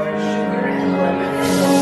worship and love